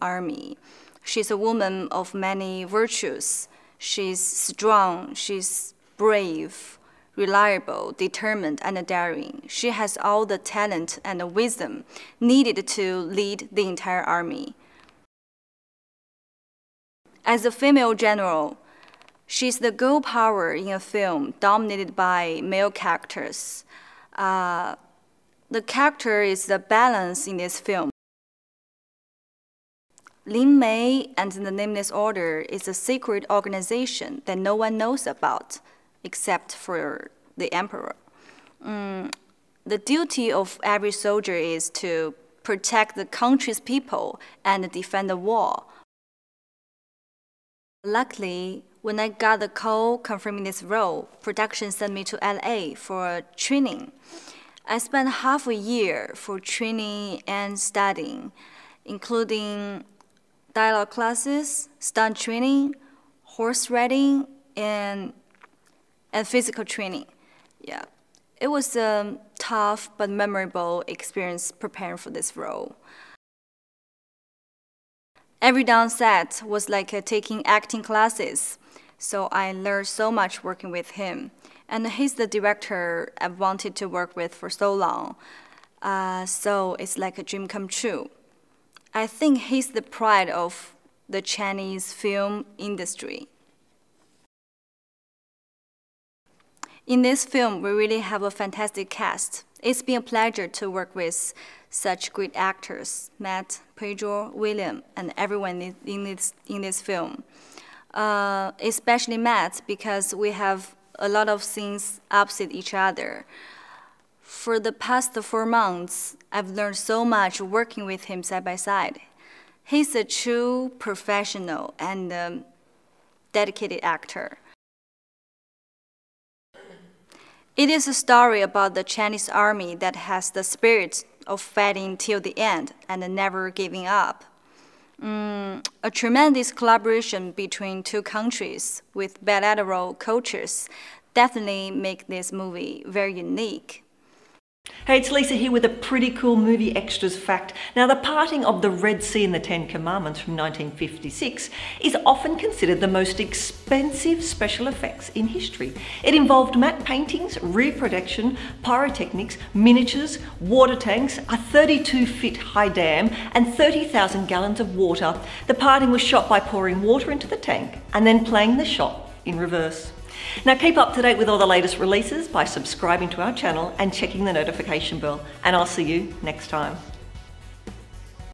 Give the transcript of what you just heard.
army. She's a woman of many virtues. She's strong, she's brave, reliable, determined, and daring. She has all the talent and the wisdom needed to lead the entire army. As a female general, she's the girl power in a film dominated by male characters. Uh, the character is the balance in this film. Lin Mae and the Nameless Order is a secret organization that no one knows about except for the emperor. Mm, the duty of every soldier is to protect the country's people and defend the wall. Luckily, when I got the call confirming this role, production sent me to LA for training. I spent half a year for training and studying, including dialogue classes, stunt training, horse riding, and, and physical training. Yeah, it was a tough but memorable experience preparing for this role. Every down set was like uh, taking acting classes, so I learned so much working with him. And he's the director I've wanted to work with for so long, uh, so it's like a dream come true. I think he's the pride of the Chinese film industry. In this film, we really have a fantastic cast. It's been a pleasure to work with such great actors, Matt, Pedro, Willem, and everyone in this, in this film. Uh, especially Matt, because we have a lot of scenes opposite each other. For the past four months, I've learned so much working with him side by side. He's a true professional and um, dedicated actor. It is a story about the Chinese army that has the spirit of fighting till the end and never giving up. Mm, a tremendous collaboration between two countries with bilateral cultures definitely make this movie very unique. Hey, it's Lisa here with a pretty cool movie extras fact. Now, the parting of the Red Sea and the Ten Commandments from 1956 is often considered the most expensive special effects in history. It involved matte paintings, reproduction, pyrotechnics, miniatures, water tanks, a 32 foot high dam, and 30,000 gallons of water. The parting was shot by pouring water into the tank and then playing the shot in reverse. Now keep up to date with all the latest releases by subscribing to our channel and checking the notification bell. And I'll see you next time.